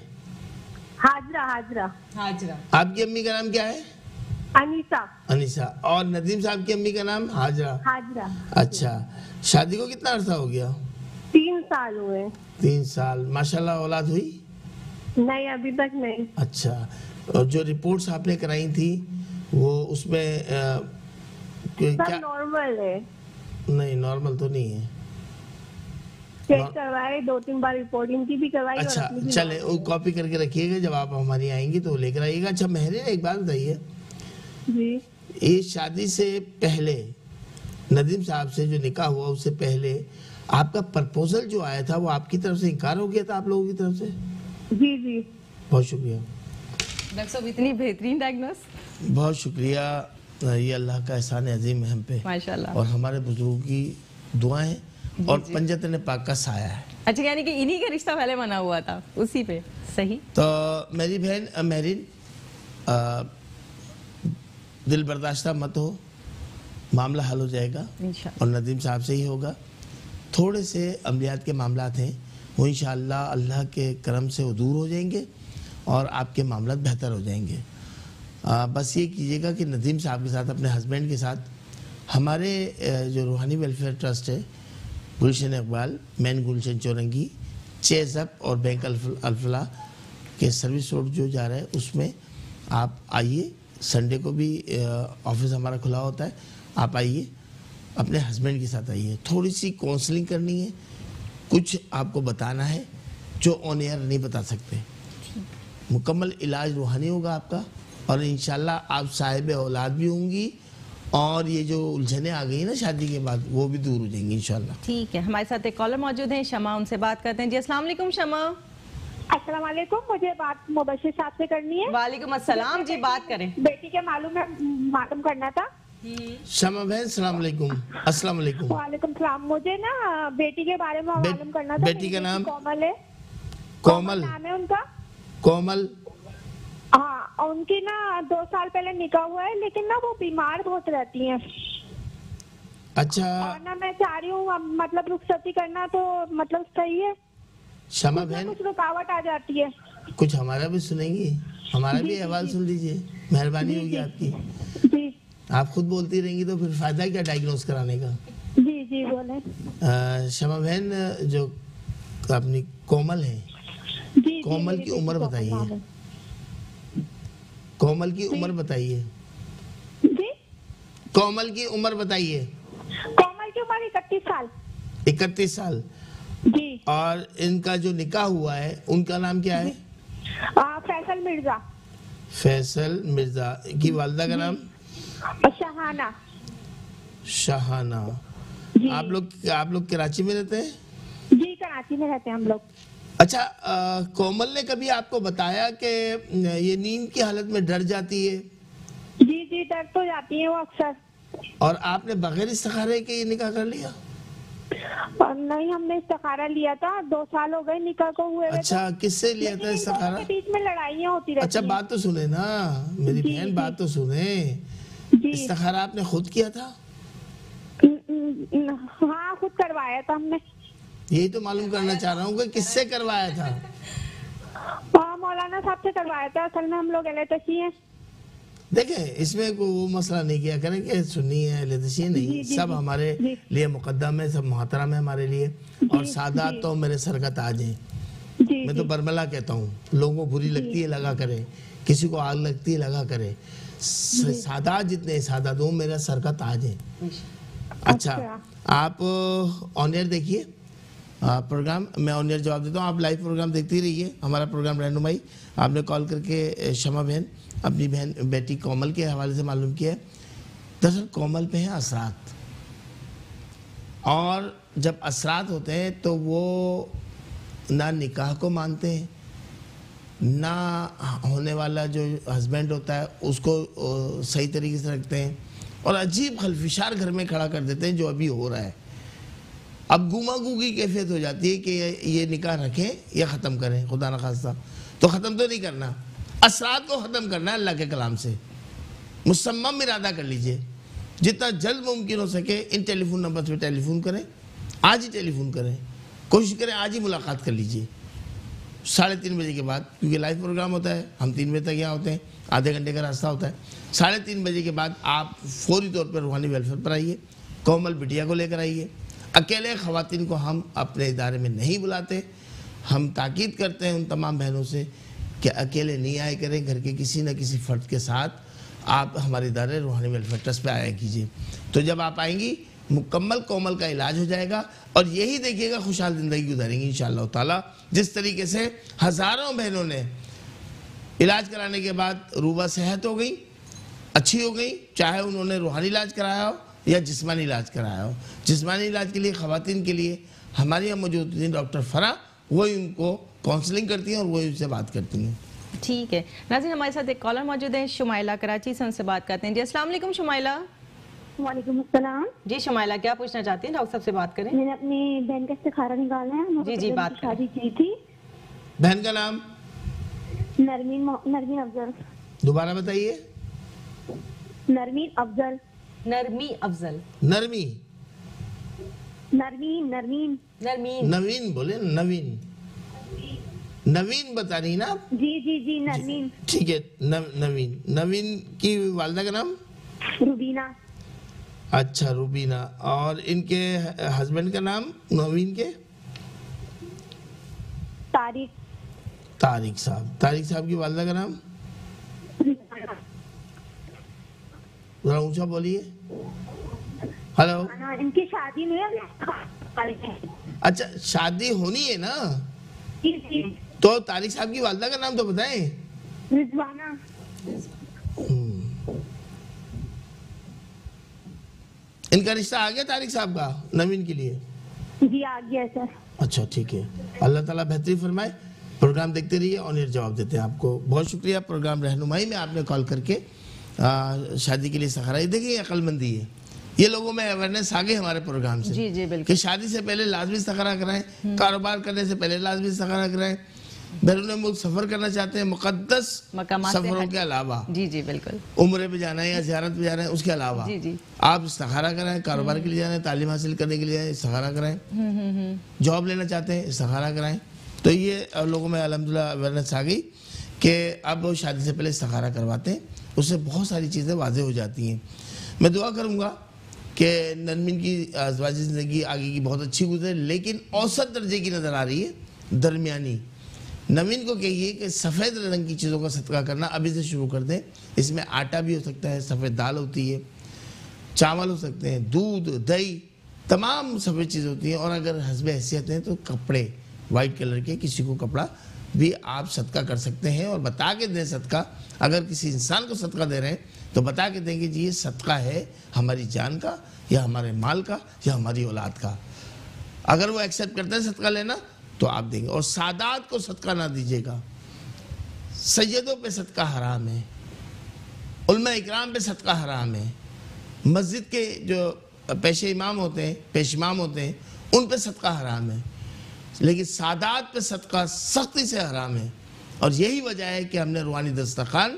हाजरा हाजरा। हाजरा। आपकी अम्मी का नाम क्या है? अनीसा अनीसा और नदीम साहब की अम्मी का नाम हाजरा। हाजरा। अच्छा शादी को कितना अर्सा हो गया? तीन साल हुए। तीन साल। माशाल्लाह औलाद हुई? नहीं अभी तक नहीं। अच्छा। और जो रिपोर्ट्स आपने कराई थी वो उसमें क्या नॉर्मल है। नहीं नॉर्मल तो नहीं है। चेक करवाए दो तीन बार रिपोर्ट इनकी भी करवाई अच्छा चले वो कॉपी करके रखिएगा जब आप हमारी आएँगी तो लेकर आइएगा। अच्छा महरीन एक बात बताइए। जी। ये शादी से पहले नदीम साहब से जो निकाह हुआ उससे पहले आपका प्रपोजल जो आया था वो आपकी तरफ़ से इनकार हो गया था आप लोगों की तरफ़ से? जी जी। बहुत शुक्रिया। डॉक्टर साहब इतनी बेहतरीन डायग्नोस बहुत शुक्रिया। ये अल्लाह का एहसान अजीम है हम पे। माशाल्लाह। और हमारे बुज़ुर्गों की दुआएँ और पंजत ने पाक का साया है। अच्छा यानी कि इन्हीं का रिश्ता पहले बना हुआ था उसी पे। सही? तो मेरी बहन महरीन अ, दिल बर्दाश्त मत हो। मामला हल हो जाएगा और नदीम साहब से ही होगा। थोड़े से अमलियात के मामला हैं वो इन अल्लाह के करम से वो दूर हो जाएँगे और आपके मामला बेहतर हो जाएँगे। आ, बस ये कीजिएगा कि नदीम साहब के साथ अपने हस्बैंड के साथ हमारे जो रूहानी वेलफेयर ट्रस्ट है गुलशन इकबाल मैन गुलशन चौरंगी चेजअप और बैंक अल्फ- अल्फला के सर्विस रोड जो जा रहा है उसमें आप आइए। संडे को भी ऑफ़िस हमारा खुला होता है। आप आइए अपने हस्बैंड के साथ आइए। थोड़ी सी काउंसलिंग करनी है कुछ आपको बताना है जो ऑन एयर नहीं बता सकते। मुकम्मल इलाज रूहानी होगा आपका और इन आप साहिब औलाद भी होंगी और ये जो उलझने आ गई ना शादी के बाद वो भी दूर हो जाएँगी इंशाल्लाह। ठीक है हमारे साथ एक कॉलर मौजूद है शमा उनसे बात करते हैं। जी अस्सलाम वालेकुम शमा। अस्सलाम वालेकुम मुझे बात मुबशिर साहब से करनी है। वालेकुम अस्सलाम जी बात करें। बेटी के मालूम है मालूम करना था। शमा बहन सलाम अलैकुम अस्सलाम वालेकुम। वालेकुम सलाम। मुझे ना बेटी के बारे में बे- मालूम करना था बेटी का नाम? कोमल है। कोमल। नाम है उनका? कोमल। हाँ और उनकी ना दो साल पहले निकाह हुआ है लेकिन ना वो बीमार बहुत रहती हैं। अच्छा। और ना मैं चाह रही हूँ मतलब रुखसती करना तो मतलब सही है। शमा बहन। कुछ रुकावट आ जाती है। कुछ हमारा भी सुनेंगी। हमारा भी अहवाल सुन लीजिए। मेहरबानी होगी आपकी। जी। आप खुद बोलती रहेंगी तो फिर फ़ायदा क्या डायग्नोस कराने का? जी जी बोले। शमा बहन जो अपनी कोमल है। जी जी कोमल मेरी की उम्र बताइए। कोमल की उम्र बताइए। जी? कोमल की उम्र बताइए। कोमल की उम्र इकतीस साल। इकतीस साल। जी। और इनका जो निकाह हुआ है उनका नाम क्या है? आ, फैसल मिर्ज़ा। फैसल मिर्ज़ा। की वालदा का नाम? शहाना। शाहाना। जी। आप लोग आप लोग कराची में रहते हैं? जी कराची में रहते हैं हम लोग। अच्छा अ, कोमल ने कभी आपको बताया कि ये नींद की हालत में डर जाती है? जी जी डर तो जाती है वो अक्सर। और आपने बगैर इस्तारे के ये निकाह कर लिया? और नहीं हमने इस्तारा लिया था। दो साल हो गए निकाह को हुए अच्छा किससे तो। लिया था इस्तारा? बीच में लड़ाइयाँ होती रहती अच्छा बात तो सुने ना मेरी बहन बात तो सुने। इस्तारा आपने खुद किया था? हाँ खुद करवाया था हमने। यही तो मालूम करना चाह रहा हूँ कि किससे करवाया था? हाँ मौलाना साहब से करवाया था असल में हम लोग एलएतसी हैं। देखें इसमें कोई वो मसला नहीं किया करें कि सुन्नी है लेदशी नहीं जी, जी, सब हमारे जी। लिए मुकद्दम है सब मोहतरम है हमारे लिए। और सादात तो मेरे सर का ताज है। मैं तो बरमला कहता हूँ लोगों को बुरी लगती है लगा करे। किसी को आग लगती है लगा करे। स- सादात जितने सादात वो मेरा सर का ताज है। अच्छा। अच्छा। आप ऑन एयर देखिए। प्रोग्राम मैं ऑन एयर जवाब देता हूँ। आप लाइव प्रोग्राम देखती रहिए। हमारा प्रोग्राम रैंडमाई आपने कॉल करके शमा बहन अपनी बहन बेटी कोमल के हवाले से मालूम किया है। दरअसल कोमल पे हैं असरात। और जब असरात होते हैं तो वो ना निकाह को मानते हैं ना होने वाला जो हस्बैंड होता है उसको सही तरीके से रखते हैं और अजीब खलफिशार घर में खड़ा कर देते हैं जो अभी हो रहा है। अब गुमा गु की कैफियत हो जाती है कि ये, निकाह रखें या ख़त्म करें खुदा न खास्ता। तो ख़त्म तो नहीं करना असरात को ख़त्म करना है अल्लाह के कलाम से। मुसम्मम इरादा कर लीजिए। जितना जल्द मुमकिन हो सके इन टेलीफोन नंबर पर टेलीफोन करें आज ही टेलीफोन करें। कोशिश करें आज ही मुलाकात कर लीजिए। साढ़े तीन बजे के बाद, क्योंकि लाइव प्रोग्राम होता है, हम तीन बजे तक यहाँ होते हैं, आधे घंटे का रास्ता होता है। साढ़े तीन बजे के बाद आप फौरी तौर पर रूहानी वेलफेयर पर आइए, कोमल बिटिया को लेकर आइए। अकेले ख़वातीन को हम अपने इदारे में नहीं बुलाते। हम ताकीद करते हैं उन तमाम बहनों से कि अकेले नहीं आए करें, घर के किसी न किसी फ़र्द के साथ आप हमारे इदारे रूहानी वेलफेयर ट्रस्ट पर आया कीजिए। तो जब आप आएँगी मुकम्मल कोमल का इलाज हो जाएगा और यही देखिएगा खुशहाल ज़िंदगी गुजारेंगी इन ताला। जिस तरीके से हज़ारों बहनों ने इलाज कराने के बाद रूबा सेहत हो गई, अच्छी हो गई, चाहे उन्होंने रूहानी इलाज कराया हो या जिसमानी इलाज कराया हो। जिसमानी इलाज के लिए, ख़वातीन के लिए हमारे यहाँ मौजूद थी डॉक्टर फरा, वही उनको काउंसलिंग करती हैं और वही उनसे बात करती हैं। ठीक है। नाजिन हमारे साथ एक कॉलर मौजूद है, शुमाइला कराची से उनसे बात करते हैं। जी वालेकुम शुमाइला। वालेकुम अस्सलाम। जी शुमाइला क्या पूछना चाहती हैं? डॉक्टर साहब से बात करें। मैंने अपनी बहन का इस्तिखारा निकाला है। जी, जी, बात शादी की थी। बहन का नाम? नरमीन नरमीन अफजल। दोबारा बताइए। नरमीन अफजल। नरमी अफजल। नरमी? नरमीन नरमीन। नरमीन। नवीन बोले नवीन। नवीन बता रही ना आप? जी जी जी नरमीन। ठीक है नवीन। नवीन की वालदा का नाम? रुबीना। अच्छा रूबीना। और इनके हस्बैंड का नाम नवीन के? तारिक। तारिक साहब। तारिक साहब की वालदा का नाम? जरा ऊँचा बोलिए। हेलो। हाँ, इनकी शादी नहीं है अच्छा शादी होनी है ना? तो तारिक साहब की वालदा का नाम तो बताएँ। रिजवाना। इनका रिश्ता आ गया तारिक साहब का नवीन के लिए? जी आ गया सर। अच्छा ठीक है। अल्लाह ताला बेहतरी फरमाए प्रोग्राम देखते रहिए और ये जवाब देते हैं आपको। बहुत शुक्रिया प्रोग्राम रहनुमाई में आपने कॉल करके। आ, शादी के लिए सहारा देखिए अकलमंदी है? ये लोगों में अवेयरनेस आ गई हमारे प्रोग्राम से। जी जी बिल्कुल। कि शादी से पहले लाजमी सखरा कराएँ कारोबार करने से पहले लाजमी सखरा कराएँ। बैरून मुल्क सफ़र करना चाहते हैं मुकद्दस मकामात से सफरों के अलावा। जी जी बिल्कुल। उम्र पे जाना है या जियारत पे जाना है उसके अलावा। जी, जी। आप सहारा कराएँ कारोबार के लिए जाना है तालीम हासिल करने के लिए जाएँ सहारा कराएँ। हम्म, जॉब लेना चाहते हैं सहारा कराएँ। तो ये लोगों में अलहमदिल्ला अवेयरनेस आ गई कि अब शादी से पहले सहारा करवाते हैं। उससे बहुत सारी चीज़ें वाजे हो जाती हैं। मैं दुआ करूँगा कि नरमिन की अजवाजी ज़िंदगी आगे की बहुत अच्छी गुजरे लेकिन औसत दर्जे की नज़र आ रही है दरमियानी नवीन को कहिए कि सफ़ेद रंग की चीज़ों का सदका करना अभी से शुरू कर दें। इसमें आटा भी हो सकता है, सफ़ेद दाल होती है, चावल हो सकते हैं, दूध, दही, तमाम सफ़ेद चीज़ होती हैं। और अगर हसब हैसियत हैं तो कपड़े वाइट कलर के, किसी को कपड़ा भी आप सदका कर सकते हैं और बता के दें सदका। अगर किसी इंसान को सदका दे रहे हैं तो बता के दें कि जी, ये सदका है हमारी जान का, या हमारे माल का, या हमारी औलाद का। अगर वो एक्सेप्ट करते हैं सदका लेना तो आप देंगे। और सादात को सदका ना दीजिएगा। सैदों पे सदका हराम है। उलमा इकराम पे सदका हराम है। मस्जिद के जो पेशे इमाम होते हैं पेश इमाम होते हैं उन पे सदका हराम है। लेकिन सादात पे सदका सख्ती से हराम है। और यही वजह है कि हमने रूहानी दस्तरखान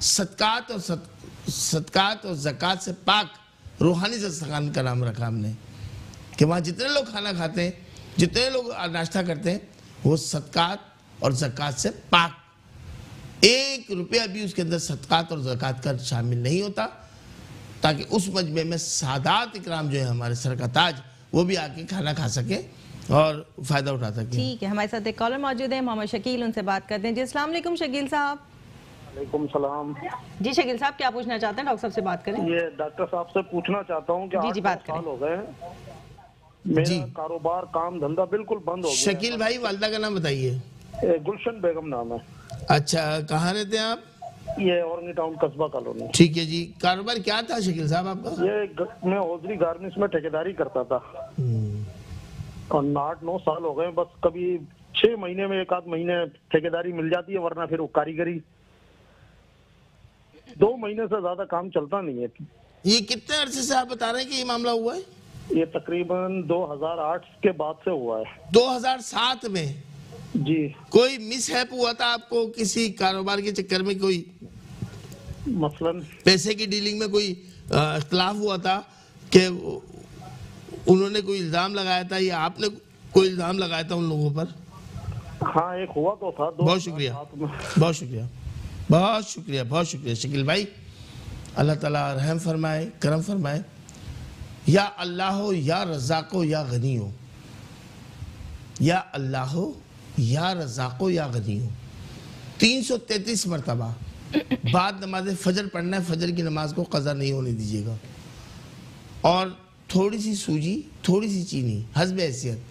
सदकात और सद, सदकात और ज़कात से पाक रूहानी दस्तरखान का नाम रखा हमने। कि वहाँ जितने लोग खाना खाते हैं जितने लोग नाश्ता करते हैं वो सदकात और ज़कात से पाक। एक रुपया भी उसके अंदर सदकात और ज़कात का शामिल नहीं होता ताकि उस मजमे में सादात इकराम जो है हमारे सर का ताज वो भी आके खाना खा सके और फ़ायदा उठा सके। ठीक है हमारे साथ एक कॉलर मौजूद है मोहम्मद शकील उनसे बात करते हैं। जी अस्सलाम वालेकुम शकील साहब। वालेकुम सलाम। जी शकील साहब क्या पूछना चाहते हैं? डॉक्टर साहब से बात करें। ये डॉक्टर साहब से पूछना चाहता हूँ कि जी, जी, बात साल हो गए जी। मेरा कारोबार काम धंधा बिल्कुल बंद हो गया शकील भाई वालदा का नाम बताइए। गुलशन बेगम नाम है। अच्छा कहाँ रहते हैं आप? ये औरंगी टाउन कस्बा कॉलोनी। ठीक है जी। कारोबार क्या था शकील साहब आपका? ये मैं ओजरी गार्मेंट्स में ठेकेदारी करता था। हम्म, और आठ नौ साल हो गए बस कभी छह महीने में एक आध महीने ठेकेदारी मिल जाती है वरना फिर वो कारीगरी। दो महीने से ज़्यादा काम चलता नहीं है। ये कितने अरसे से आप बता रहे हैं कि ये मामला हुआ है? ये तकरीबन 2008 के बाद से हुआ है। 2007 में? जी। कोई मिस हुआ था आपको किसी कारोबार के चक्कर में कोई? मसलन? पैसे की डीलिंग में कोई इख्तलाफ हुआ था कि उन्होंने कोई इल्ज़ाम लगाया था या आपने कोई इल्ज़ाम लगाया था उन लोगों पर? हाँ एक हुआ तो था दो बहुत शुक्रिया। बहुत शुक्रिया। बहुत शुक्रिया बहुत शुक्रिया। शकील भाई अल्लाह ताला रहम फरमाए करम फरमाए। या अल्लाह हो, या रज़ाको, या गनी हो। या अल्लाह हो, या रज़ाको, या गनी हो। तीन सौ तैतीस मरतबा। बाद नमाज़ फजर पढ़ना है, फजर की नमाज़ को कज़ा नहीं होने दीजिएगा। और थोड़ी सी सूजी, थोड़ी सी चीनी हसब हैसियत।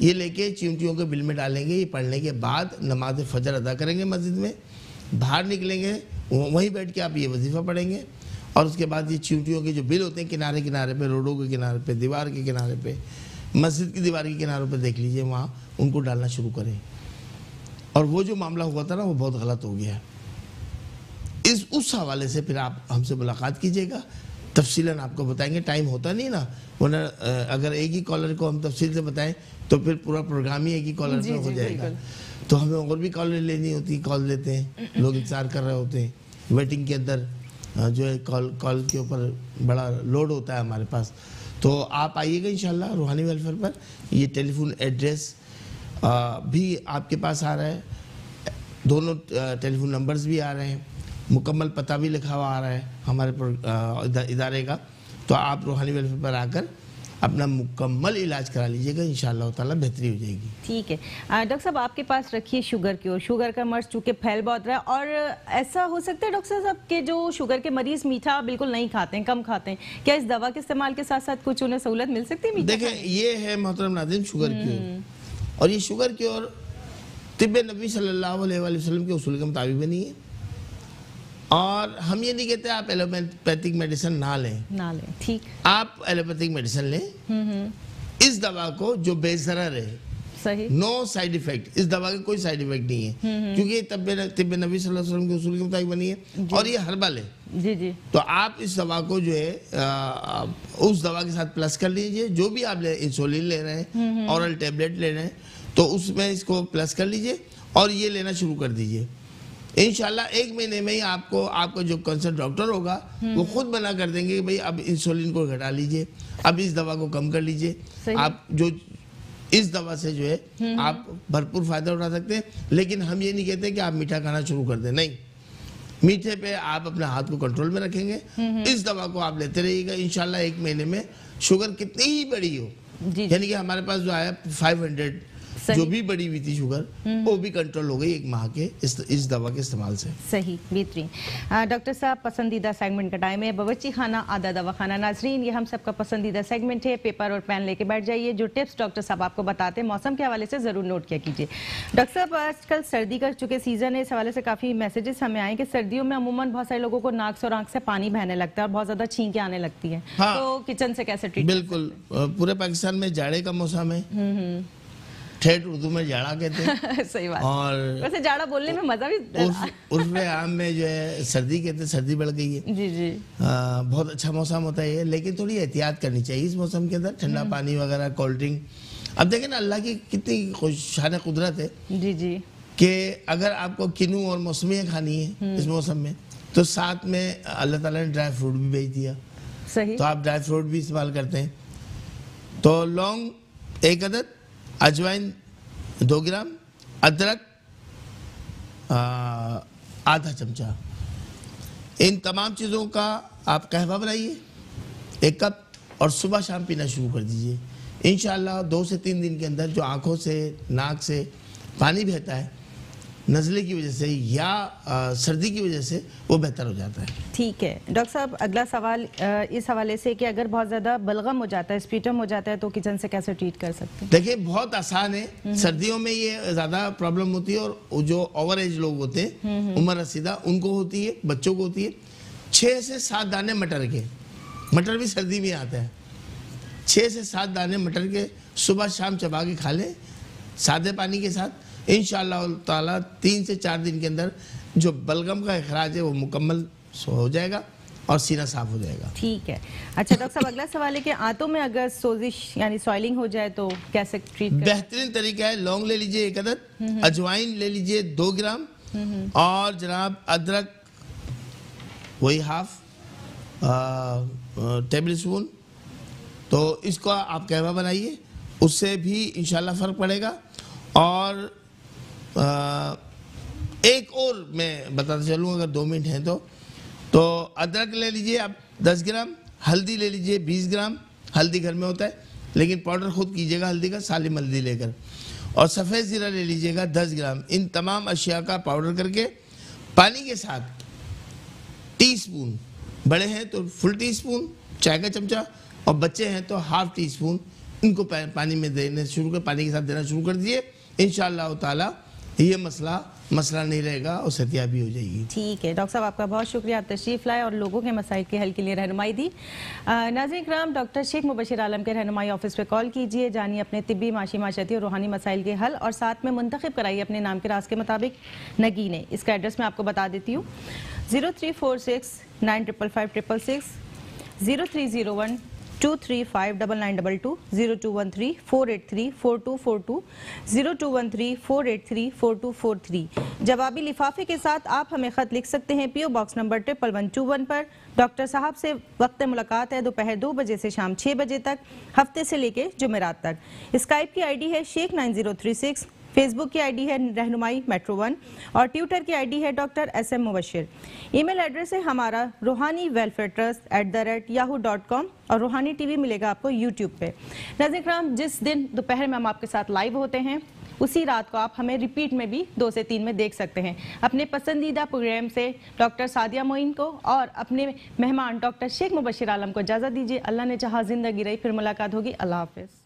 ये लेके चिमटियों के बिल में डालेंगे, ये पढ़ने के बाद नमाज़ फजर अदा करेंगे मस्जिद में। बाहर निकलेंगे, वहीं बैठ के आप ये वजीफ़ा पढ़ेंगे। और उसके बाद ये चिमटियों के जो बिल होते हैं किनारे किनारे पे रोडों के किनारे पे दीवार के किनारे पे मस्जिद की दीवार के किनारों पे देख लीजिए वहाँ उनको डालना शुरू करें। और वो जो मामला हुआ था ना वो बहुत गलत हो गया। है इस उस हवाले से फिर आप हमसे मुलाकात कीजिएगा। तफसीलन आपको बताएँगे टाइम होता नहीं ना। वरना अगर एक ही कॉलर को हम तफसील से बताएँ तो फिर पूरा प्रोग्राम ही एक ही कॉलर पे हो जाएगा। तो हमें और भी कॉलर लेनी होती कॉल लेते हैं लोग इंतज़ार कर रहे होते हैं। वेटिंग के अंदर जो है कॉल कॉल के ऊपर बड़ा लोड होता है हमारे पास। तो आप आइएगा इंशाल्लाह रूहानी वेलफेयर पर। ये टेलीफोन एड्रेस भी आपके पास आ रहा है। दोनों टेलीफोन नंबर्स भी आ रहे हैं। मुकम्मल पता भी लिखा हुआ आ रहा है हमारे इदारे का। तो आप रूहानी वेलफेयर पर आकर अपना मुकम्मल इलाज करा लीजिएगा इन ताला बेहतरी हो जाएगी। ठीक है। डॉक्टर साहब आपके पास रखिए शुगर की और शुगर का मर्ज चूँकि फैल बहुत रहा है और ऐसा हो सकता है डॉक्टर साहब कि जो शुगर के मरीज़ मीठा बिल्कुल नहीं खाते हैं कम खाते हैं क्या इस दवा के इस्तेमाल के साथ साथ कुछ उन्हें सहूलत मिल सकती है देखें ये है मोहतरम नाजिम शुगर क्योर और ये शुगर क्योर तिब नबी सल्लल्लाहु अलैहि वसल्लम के उसूल के मुताबिक बनी है। और हम ये नहीं कहते आप एलोपैथिक मेडिसिन ना लें। ना लें ठीक। आप एलोपैथिक मेडिसिन लें। इस दवा को जो बेजरर है सही। नो साइड इफ़ेक्ट इस दवा का कोई साइड इफ़ेक्ट नहीं है। क्योंकि ये तब तिब नबी सल्लल्लाहु अलैहि वसल्लम के उसूल के मुताबिक बनी है। और ये हर्बल है जी जी। तो आप इस दवा को जो है आ, उस दवा के साथ प्लस कर लीजिए। जो भी आप इंसुलिन ले रहे हैं औरल टेबलेट ले रहे हैं तो उसमें इसको प्लस कर लीजिए और ये लेना शुरू कर दीजिए। इनशाला एक महीने में ही आपको आपका जो कंसर्ट डॉक्टर होगा वो खुद मना कर देंगे कि भाई अब इंसुलिन को घटा लीजिए अब इस दवा को कम कर लीजिए। आप जो इस दवा से जो है आप भरपूर फ़ायदा उठा सकते हैं लेकिन हम ये नहीं कहते कि आप मीठा खाना शुरू कर दें नहीं। मीठे पे आप अपने हाथ को कंट्रोल में रखेंगे इस दवा को आप लेते रहिएगा इनशाला एक महीने में शुगर कितनी ही बड़ी हो। यानी कि हमारे पास जो आया फाइव हंड्रेड जो भी बड़ी हुई थी शुगर हम्म। वो भी कंट्रोल हो गई एक माह के इस इस दवा के इस्तेमाल से। सही बेहतरीन। डॉक्टर साहब पसंदीदा सेगमेंट का टाइम है। बवच्ची खाना आधा दवा खाना। नाजरीन ये हम सबका पसंदीदा सेगमेंट है। पेपर और पेन लेके बैठ जाइए। जो टिप्स डॉक्टर साहब आपको बताते हैं मौसम के हवाले से ज़रूर नोट किया कीजिए। डॉक्टर साहब आजकल सर्दी का चूँकि सीज़न है इस हवाले से काफ़ी मैसेजेस हमें आए कि सर्दियों में अमूमन बहुत सारे लोगों को नाक से और आँख से पानी बहने लगता है और बहुत ज़्यादा छींके आने लगती है। हाँ, तो किचन से कैसे ट्रीट बिल्कुल। पूरे पाकिस्तान में जाड़े का मौसम है। हम्म, हम्म। ठेठ उर्दू में जाड़ा कहते हैं। (laughs) सही बात। और वैसे जाड़ा बोलने में मज़ा भी उर्फ़ आम में जो है सर्दी कहते हैं सर्दी बढ़ गई है। (laughs) जी जी। आ, बहुत अच्छा मौसम होता है लेकिन थोड़ी एहतियात करनी चाहिए इस मौसम के अंदर ठंडा हम्म। पानी वगैरह कोल्ड ड्रिंक अब देखें ना अल्लाह की कितनी शान कुदरत है जी जी। कि अगर आपको किनू और मौसमियाँ खानी है हम्म। इस मौसम में तो साथ में अल्लाह ताला ने ड्राई फ्रूट भी भेज दिया। सही। तो आप ड्राई फ्रूट भी इस्तेमाल करते हैं। तो लौंग एक अदद अजवाइन दो ग्राम, अदरक आधा चमचा। इन तमाम चीज़ों का आप कहवा बनाइए, एक कप, और सुबह शाम पीना शुरू कर दीजिए। इन दो से तीन दिन के अंदर जो आँखों से, नाक से पानी बहता है नज़ले की वजह से या आ, सर्दी की वजह से वो बेहतर हो जाता है। ठीक है। डॉक्टर साहब अगला सवाल इस हवाले से कि अगर बहुत ज़्यादा बलगम हो जाता है स्पीटम हो जाता है तो किचन से कैसे ट्रीट कर सकते हैं? देखिए बहुत आसान है। हम्म। सर्दियों में ये ज़्यादा प्रॉब्लम होती है और जो ओवर एज लोग होते हैं हम्म, हम्म। उम्र रसीदा उनको होती है बच्चों को होती है। छः से सात दाने मटर के मटर भी सर्दी में आता है। छः से सात दाने मटर के सुबह शाम चबा के खा लें सादे पानी के साथ। इन ताला तीन से चार दिन के अंदर जो बलगम का अखराज है वो मुकम्मल हो जाएगा और सीना साफ़ हो जाएगा। ठीक है। अच्छा डॉक्टर साहब अगला सवाल है कि आंतों में अगर सोजिश यानी सॉइलिंग हो जाए तो कैसे ट्रीट बेहतरीन तरीका है लौंग ले लीजिए एक अदद हम्म। अजवाइन ले लीजिए दो ग्राम हम्म। और जनाब अदरक वही हाफ़ टेबल स्पून तो इसको आप कहवा बनाइए उससे भी इंशाल्लाह फ़र्क पड़ेगा। और एक और मैं बताता चलूँ, अगर दो मिनट हैं तो। तो अदरक ले लीजिए आप 10 ग्राम, हल्दी ले लीजिए 20 ग्राम, हल्दी घर में होता है, लेकिन पाउडर खुद कीजिएगा हल्दी का, सालिम हल्दी लेकर। और सफ़ेद ज़ीरा ले लीजिएगा 10 ग्राम, इन तमाम अशिया का पाउडर करके, पानी के साथ टी स्पून बड़े हैं तो फुल टी स्पून चाय का चमचा, और बच्चे हैं तो हाफ़ टी स्पून इनको पानी में देने शुरू कर, पानी के साथ देना शुरू कर दिए इन ताला ये मसला मसला नहीं रहेगा, और सतिया भी हो जाएगी। ठीक है, डॉक्टर साहब, आपका बहुत शुक्रिया। आप तशरीफ़ लाए और लोगों के मसाइल के हल के लिए रहनुमाई दी। नाजिर कराम डॉक्टर शेख मुबशर आलम के रहनुमाई ऑफ़िस पे कॉल कीजिए। जानिए अपने तिब्बी माशी माशती और रूहानी मसाइल के हल और साथ में मुंतखब कराइए अपने नाम के रास के मुताबिक नगीने। इसका एड्रेस मैं आपको बता देती हूँ। Zero three four six nine triple five triple six, zero three zero one two three five double nine double two zero two one three four eight three four two four two zero two one three four eight three four two four three जवाबी लिफाफे के साथ आप हमें ख़त लिख सकते हैं PO box number triple one two one पर। डॉक्टर साहब से वक्त मुलाकात है, दोपहर दो बजे से शाम छः बजे तक, हफ़्ते से लेके जुमेरात तक। स्काइप की आईडी है Sheikh nine zero three six Facebook की आईडी है रहनुमाई मेट्रो वन और ट्विटर की आईडी है doctor S M Mubashir email address है हमारा Roohani welfare trust at the rate Yahoo dot com और रूहानी टीवी मिलेगा आपको यूट्यूब पे. नज़र कराम जिस दिन दोपहर में हम आपके साथ लाइव होते हैं, उसी रात को आप हमें रिपीट में भी दो से तीन में देख सकते हैं. अपने पसंदीदा प्रोग्राम से डॉक्टर सादिया मोइन को और अपने मेहमान डॉक्टर शेख मुबशिर आलम को इजाज़त दीजिए. अल्लाह ने चाहा ज़िंदगी रही, फिर मुलाकात होगी. अल्लाह हाफिज़.